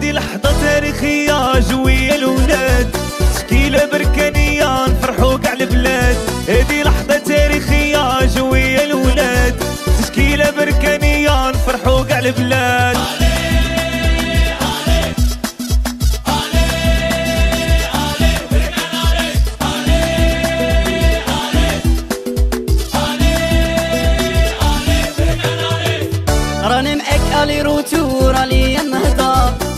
هادي لحظة تاريخية جوية الولاد شكيلة بركانية نفرحو كاع البلاد. هادي لحظة تاريخية جوية الولاد تشكيلة بركانية نفرحو كاع البلاد. راني معاك آلي روتور عليا نهضر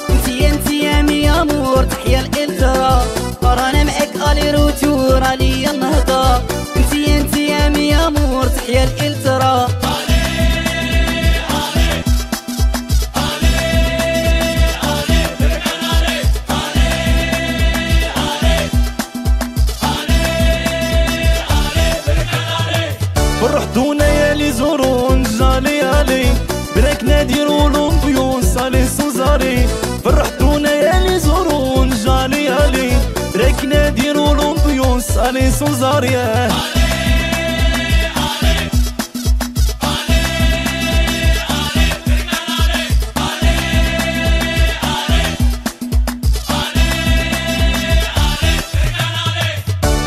يا مي امور تحيا الالترا راني معاك آلي روتور علي النهضة أنتي أنتي يا أمور تحيا الالترا فرحتونا صالي سوزاري.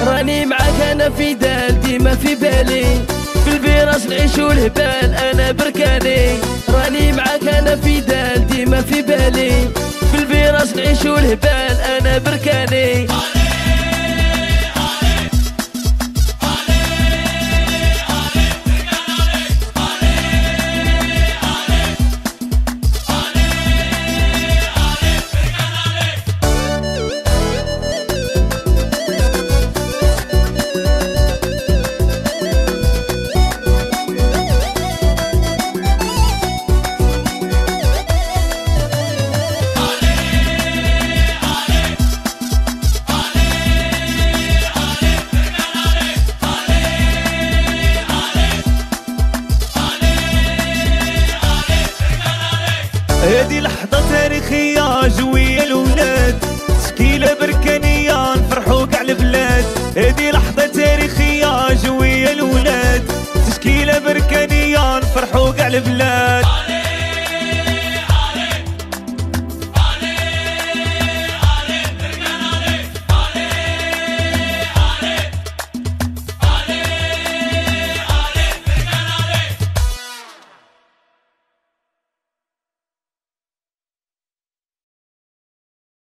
راني معاك أنا في دال ديما في بالي. في الفراش نعيشو الهبال أنا بركاني. راني معاك أنا في دال ديما في بالي. في الفراش نعيشو الهبال أنا بركاني. هادي لحظة تاريخية جوية الولاد تشكيلة بركانية نفرحو كاع البلاد. هادي لحظة تاريخية جوية الولاد تشكيلة بركانية نفرحو كاع البلاد.